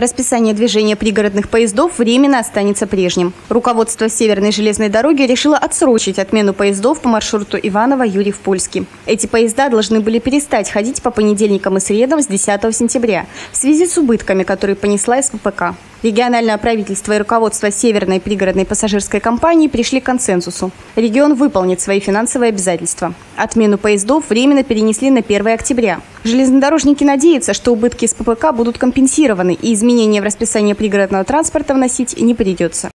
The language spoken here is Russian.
Расписание движения пригородных поездов временно останется прежним. Руководство Северной железной дороги решило отсрочить отмену поездов по маршруту Иваново-Юрьев-Польский. Эти поезда должны были перестать ходить по понедельникам и средам с 10 сентября в связи с убытками, которые понесла СВПК. Региональное правительство и руководство Северной пригородной пассажирской компании пришли к консенсусу. Регион выполнит свои финансовые обязательства. Отмену поездов временно перенесли на 1 октября. Железнодорожники надеются, что убытки с ППК будут компенсированы и изменения в расписании пригородного транспорта вносить не придется.